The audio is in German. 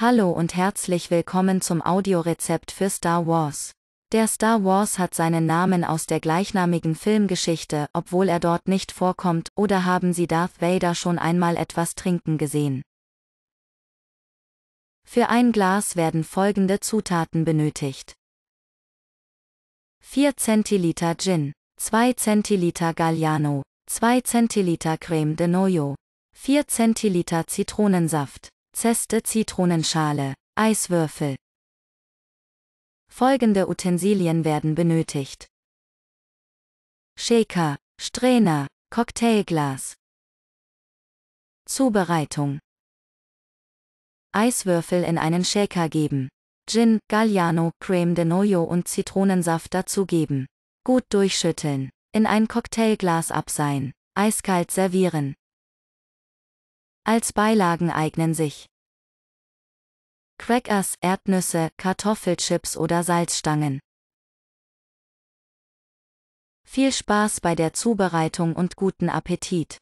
Hallo und herzlich willkommen zum Audiorezept für Star Wars. Der Star Wars hat seinen Namen aus der gleichnamigen Filmgeschichte, obwohl er dort nicht vorkommt, oder haben Sie Darth Vader schon einmal etwas trinken gesehen? Für ein Glas werden folgende Zutaten benötigt. 4 Zentiliter Gin, 2 Zentiliter Galliano, 2 Zentiliter Creme de Noyo, 4 Zentiliter Zitronensaft, Zeste Zitronenschale, Eiswürfel. Folgende Utensilien werden benötigt. Shaker, Strähner, Cocktailglas. Zubereitung. Eiswürfel in einen Shaker geben. Gin, Galliano, Creme de Noyo und Zitronensaft dazugeben. Gut durchschütteln. In ein Cocktailglas abseihen. Eiskalt servieren. Als Beilagen eignen sich Crackers, Erdnüsse, Kartoffelchips oder Salzstangen. Viel Spaß bei der Zubereitung und guten Appetit!